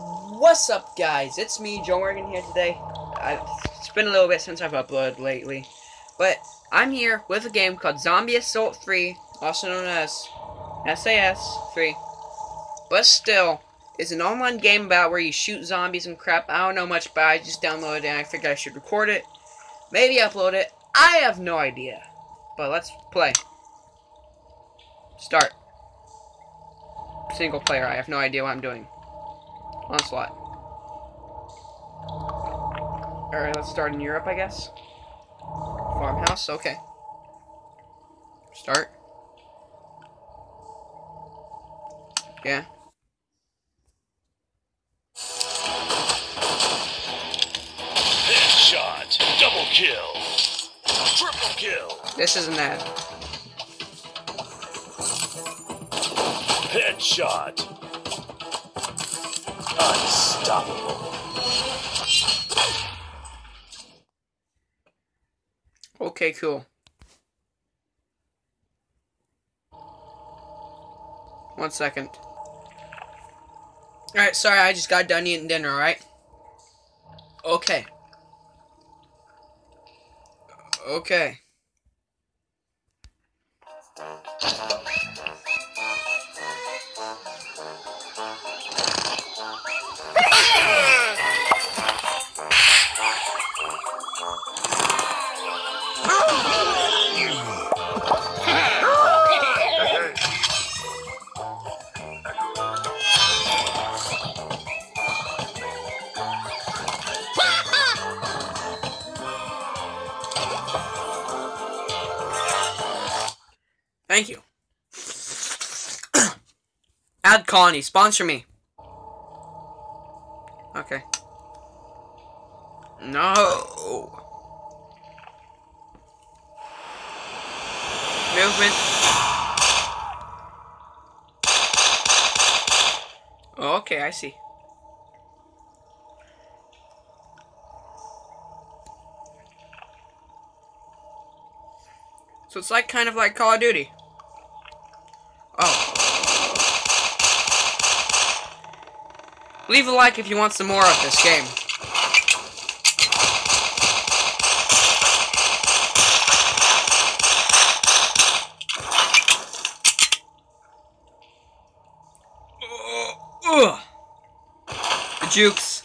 What's up, guys? It's me, Joe Morgan, here today. I, it's been a little bit since I've uploaded lately, but I'm here with a game called Zombie Assault 3, also known as SAS 3. But still, it's an online game about where you shoot zombies and crap. I don't know much it. I just downloaded it and I figured I should record it. Maybe upload it. I have no idea. But let's play. Start. Single player. I have no idea what I'm doing. Onslaught. Alright, let's start in Europe, I guess. Farmhouse, okay. Start. Yeah. Headshot, double kill, triple kill, This is an ad. headshot, unstoppable. Okay, cool. One second. Alright, sorry, I just got done eating dinner, alright? Okay. Okay. Ad Colony, sponsor me. Okay. No. Movement. Oh, okay, I see. So it's like kind of like Call of Duty. Oh. Leave a like if you want some more of this game. Uh, ugh. The jukes.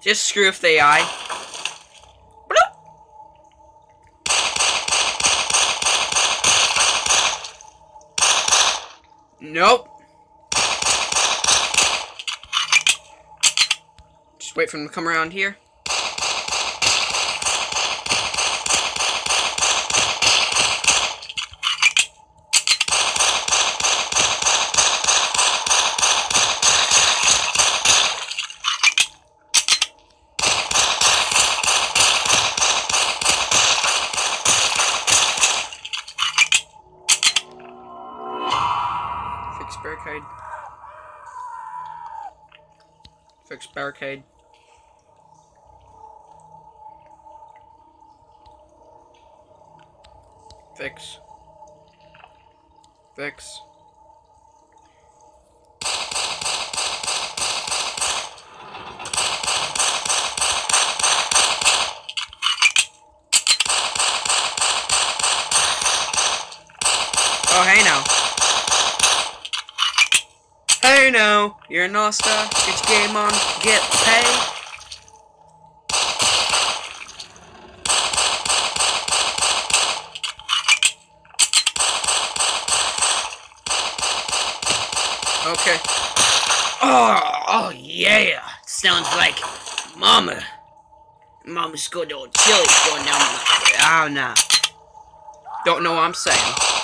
Just screw with the AI. Nope. Just wait for them to come around here. Fix barricade. Fix. Fix. Oh, hey now. Hey now, you're an all-star, get your game on, get paid. Okay. Oh, oh yeah. Sounds like Mama. Mama's good old chili going down my... Oh, no. Don't know what I'm saying.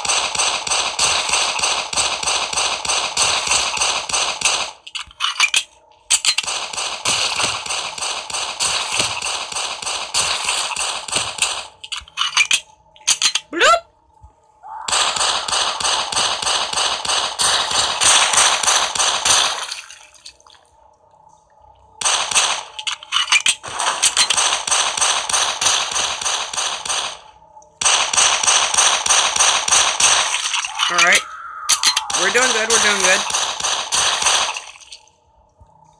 Alright. We're doing good, we're doing good.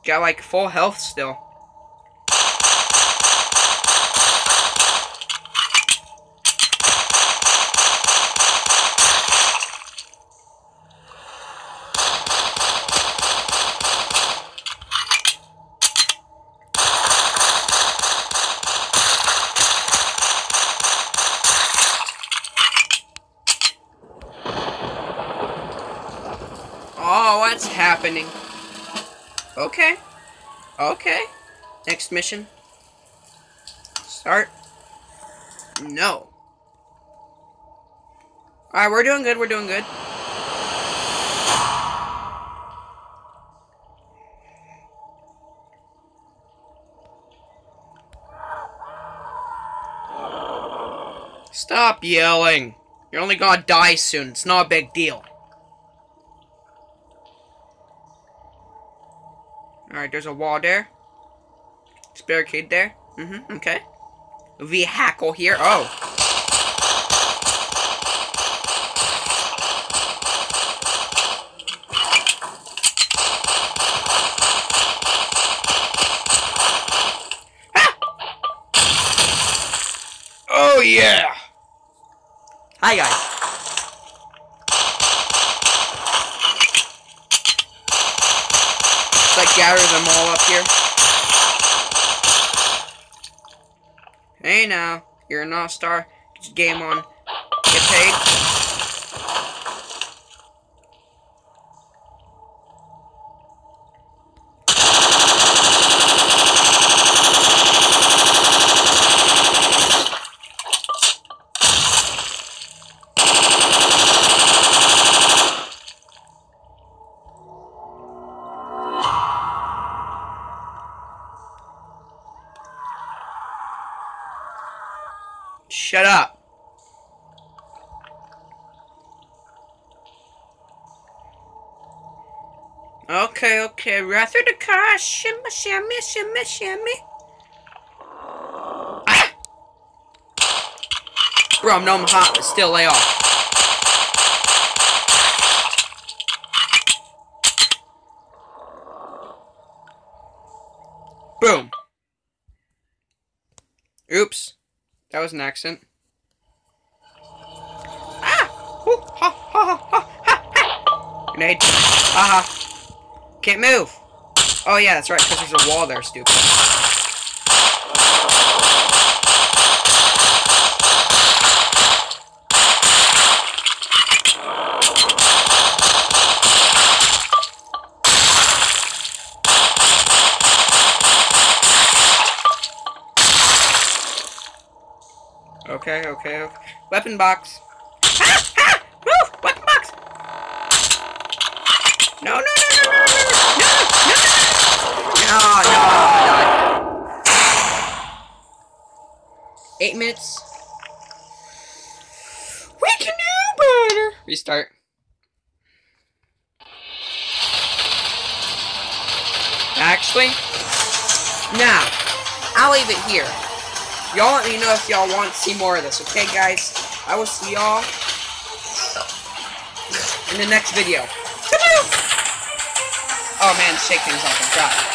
Got like full health still. Oh, what's happening? Okay. Okay. Next mission. Start. No. Alright, we're doing good, we're doing good. Stop yelling. You're only gonna die soon. It's not a big deal. Alright, there's a wall there. There's barricade there. Mm-hmm, okay. Vehicle here. Oh. Ah! Oh yeah! Hi guys. Let's like gather them all up here. Hey now, you're an all-star. Get your game on. Get paid. Shut up. Okay, okay. Right through the car. Shimmy, shimmy, shimmy, shimmy. Ah! Bro, I'm no hot, but still lay off. Boom. Oops. That was an accent. Ah! Ooh, ha, ha, ha, ha, ha. Grenade. Haha. Can't move. Oh yeah, that's right, because there's a wall there, stupid. Okay, okay. Weapon box. Ah! Ah! Move! Weapon box! No, no, no, no, no, no, no, no, no, no, no, no. Eight minutes. We can do better. Restart. Actually, now, I'll leave it here. Y'all let me know if y'all want to see more of this, okay, guys? I will see y'all in the next video. Oh man, shake things off. Forgot.